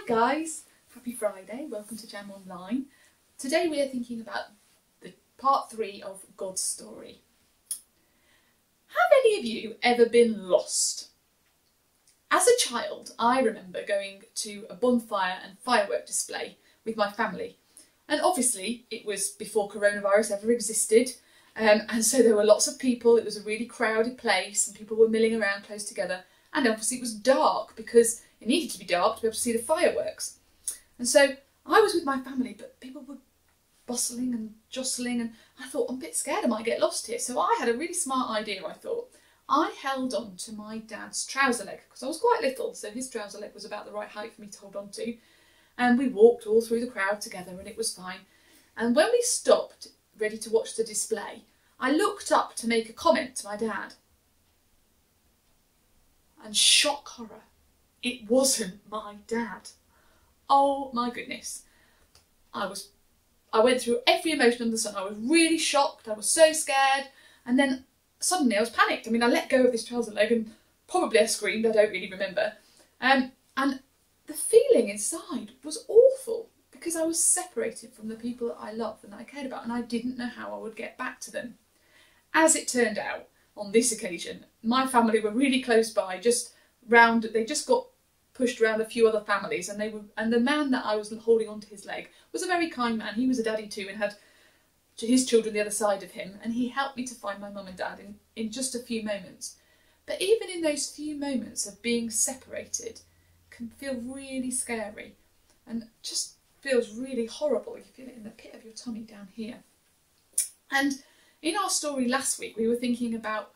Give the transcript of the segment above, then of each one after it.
Hi guys, happy Friday, welcome to Jam Online. Today we are thinking about the part three of God's story. Have any of you ever been lost? As a child, I remember going to a bonfire and firework display with my family. And obviously, it was before coronavirus ever existed, um, and so there were lots of people. It was a really crowded place, and people were milling around close together. And obviously, it was dark because it needed to be dark to be able to see the fireworks. And so I was with my family, but people were bustling and jostling, and I thought, I'm a bit scared I might get lost here. So I had a really smart idea, I thought. I held on to my dad's trouser leg because I was quite little, so his trouser leg was about the right height for me to hold on to. And we walked all through the crowd together, and it was fine. And when we stopped, ready to watch the display, I looked up to make a comment to my dad. And shock horror, it wasn't my dad. Oh my goodness. I was I went through every emotion under the sun. I was really shocked, I was so scared, and then suddenly I was panicked. I mean I let go of this trouser leg and probably I screamed, I don't really remember. Um, and the feeling inside was awful because I was separated from the people that I loved and that I cared about, and I didn't know how I would get back to them. As it turned out, on this occasion, my family were really close by, just round. They just got pushed around a few other families, and they were. And the man that I was holding onto his leg was a very kind man. He was a daddy too, and had to his children the other side of him, and he helped me to find my mum and dad in in just a few moments. But even in those few moments of being separated, can feel really scary, and just feels really horrible. You feel it in the pit of your tummy down here. And in our story last week, we were thinking about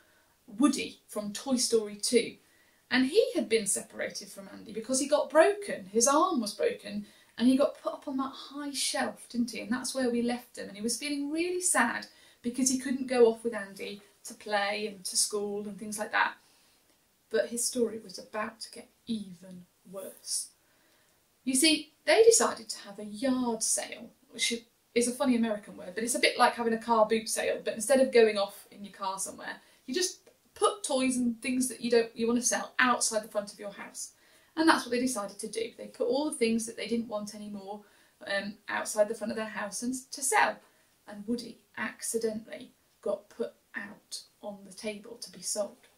Woody from Toy Story 2. And he had been separated from Andy because he got broken. His arm was broken and he got put up on that high shelf, didn't he? And that's where we left him. And he was feeling really sad because he couldn't go off with Andy to play and to school and things like that. But his story was about to get even worse. You see, they decided to have a yard sale, which is a funny American word, but it's a bit like having a car boot sale. But instead of going off in your car somewhere, you just put toys and things that you don't you want to sell outside the front of your house. And that's what they decided to do. They put all the things that they didn't want anymore um, outside the front of their house and to sell. And Woody accidentally got put out on the table to be sold.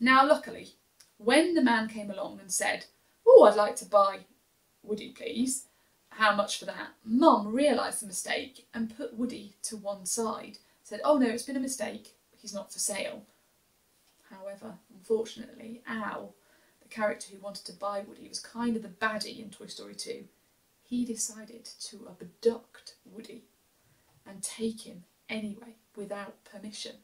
Now, luckily, when the man came along and said, Oh, I'd like to buy Woody, please, how much for that? Mum realised the mistake and put Woody to one side. Said, oh no, it's been a mistake, he's not for sale. However, unfortunately, Al, the character who wanted to buy Woody, was kind of the baddie in Toy Story 2. He decided to abduct Woody and take him anyway, without permission.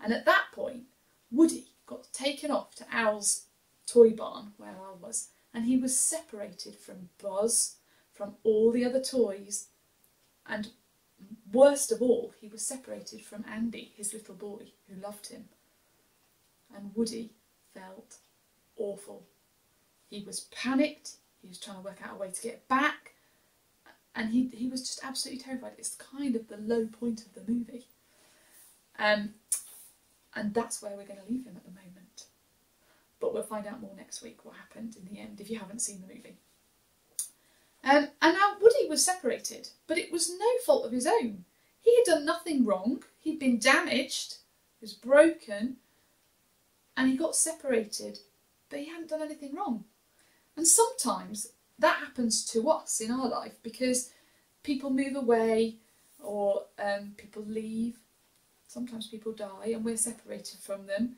And at that point, Woody got taken off to Al's toy barn, where Al was, and he was separated from Buzz, from all the other toys, and worst of all, he was separated from Andy, his little boy, who loved him. And Woody felt awful. He was panicked, he was trying to work out a way to get back, and he, he was just absolutely terrified. It's kind of the low point of the movie. Um, and that's where we're going to leave him at the moment. But we'll find out more next week what happened in the end if you haven't seen the movie. Um, and now Woody was separated, but it was no fault of his own. He had done nothing wrong. He'd been damaged, he was broken, and he got separated, but he hadn't done anything wrong. And sometimes that happens to us in our life because people move away or um, people leave. Sometimes people die and we're separated from them.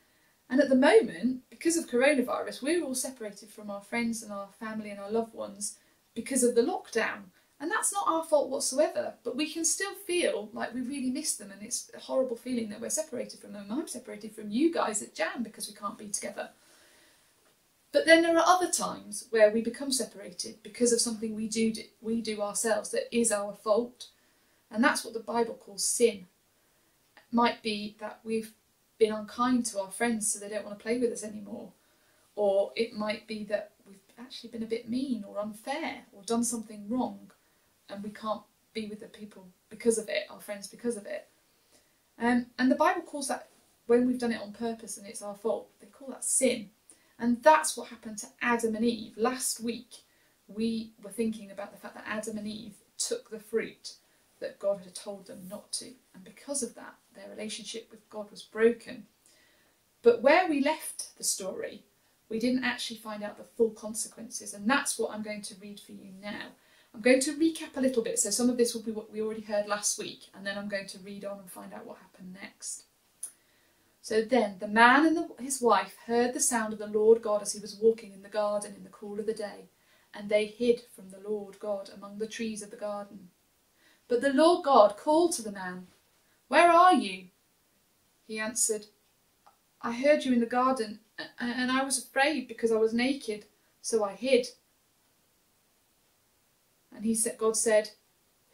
And at the moment, because of coronavirus, we're all separated from our friends and our family and our loved ones because of the lockdown. And that's not our fault whatsoever, but we can still feel like we really miss them and it's a horrible feeling that we're separated from them. I'm separated from you guys at Jam because we can't be together. But then there are other times where we become separated because of something we do we do ourselves that is our fault. And that's what the Bible calls sin. It might be that we've been unkind to our friends so they don't want to play with us anymore. Or it might be that we've actually been a bit mean or unfair or done something wrong and we can't be with the people because of it, our friends because of it. Um, and the Bible calls that, when we've done it on purpose and it's our fault, they call that sin. And that's what happened to Adam and Eve last week we were thinking about the fact that Adam and Eve took the fruit that God had told them not to. And because of that, their relationship with God was broken. But where we left the story, we didn't actually find out the full consequences. And that's what I'm going to read for you now. I'm going to recap a little bit. So some of this will be what we already heard last week. And then I'm going to read on and find out what happened next. So then the man and the, his wife heard the sound of the Lord God as he was walking in the garden in the cool of the day, and they hid from the Lord God among the trees of the garden. But the Lord God called to the man, Where are you? He answered, I heard you in the garden, and I was afraid because I was naked, so I hid. And he said, God said,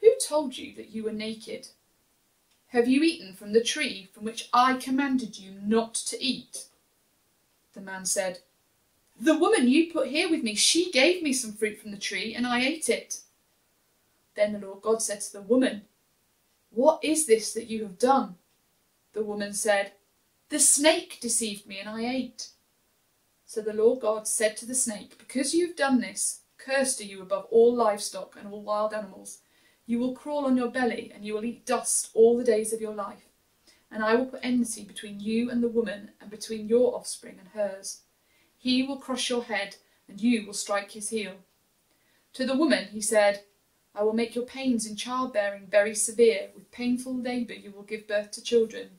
Who told you that you were naked? Have you eaten from the tree from which I commanded you not to eat? The man said, The woman you put here with me, she gave me some fruit from the tree, and I ate it. Then the Lord God said to the woman, What is this that you have done? The woman said, The snake deceived me, and I ate. So the Lord God said to the snake, Because you have done this, cursed are you above all livestock and all wild animals. You will crawl on your belly, and you will eat dust all the days of your life. And I will put enmity between you and the woman, and between your offspring and hers. He will crush your head, and you will strike his heel. To the woman he said, I will make your pains in childbearing very severe. With painful labour you will give birth to children.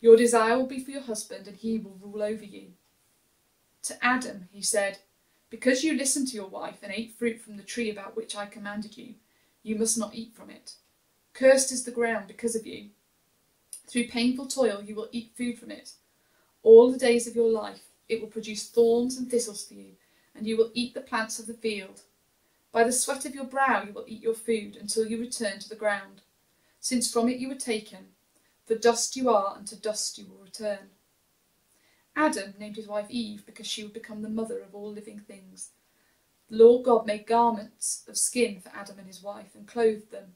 Your desire will be for your husband, and he will rule over you. To Adam he said, Because you listened to your wife and ate fruit from the tree about which I commanded you, you must not eat from it. Cursed is the ground because of you. Through painful toil you will eat food from it. All the days of your life it will produce thorns and thistles for you, and you will eat the plants of the field. By the sweat of your brow you will eat your food until you return to the ground, since from it you were taken. For dust you are, and to dust you will return. Adam named his wife Eve because she would become the mother of all living things. The Lord God made garments of skin for Adam and his wife and clothed them.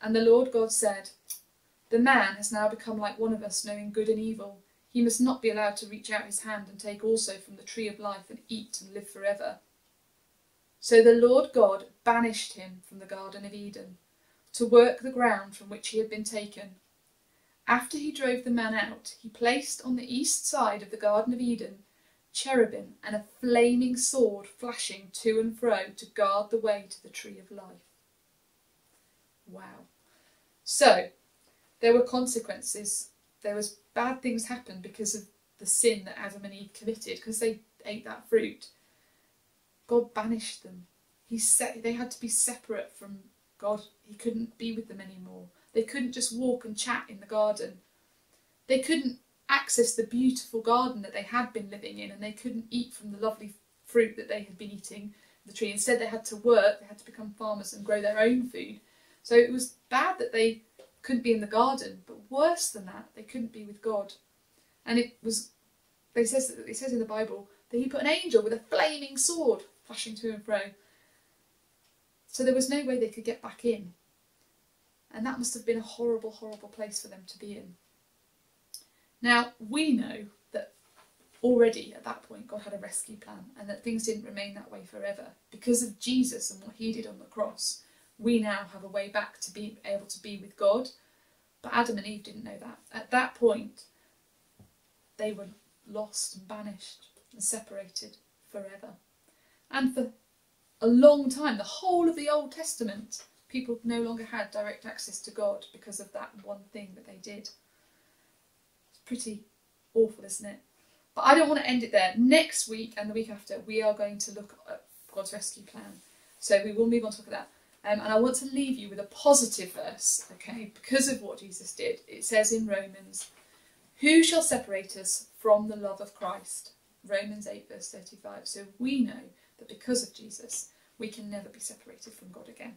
And the Lord God said, The man has now become like one of us, knowing good and evil. He must not be allowed to reach out his hand and take also from the tree of life and eat and live forever. So the Lord God banished him from the Garden of Eden to work the ground from which he had been taken. After he drove the man out, he placed on the east side of the Garden of Eden cherubim, and a flaming sword flashing to and fro to guard the way to the tree of life. Wow. So, there were consequences. There was bad things happened because of the sin that Adam and Eve committed, because they ate that fruit. God banished them. He set, they had to be separate from God. He couldn't be with them anymore. They couldn't just walk and chat in the garden. They couldn't access the beautiful garden that they had been living in and they couldn't eat from the lovely fruit that they had been eating the tree. Instead, they had to work, they had to become farmers and grow their own food. So it was bad that they couldn't be in the garden, but worse than that, they couldn't be with God. And it was, it says, it says in the Bible that he put an angel with a flaming sword flashing to and fro. So there was no way they could get back in. And that must have been a horrible, horrible place for them to be in. Now, we know that already at that point God had a rescue plan and that things didn't remain that way forever. Because of Jesus and what he did on the cross, we now have a way back to be able to be with God. But Adam and Eve didn't know that. At that point, they were lost and banished and separated forever. And for a long time, the whole of the Old Testament, people no longer had direct access to God because of that one thing that they did It's pretty awful, isn't it? But I don't want to end it there. Next week and the week after, we are going to look at God's rescue plan. So we will move on to look at that. Um, and I want to leave you with a positive verse, okay, because of what Jesus did. It says in Romans, Who shall separate us from the love of Christ? Romans 8, verse 35. So we know that because of Jesus, we can never be separated from God again.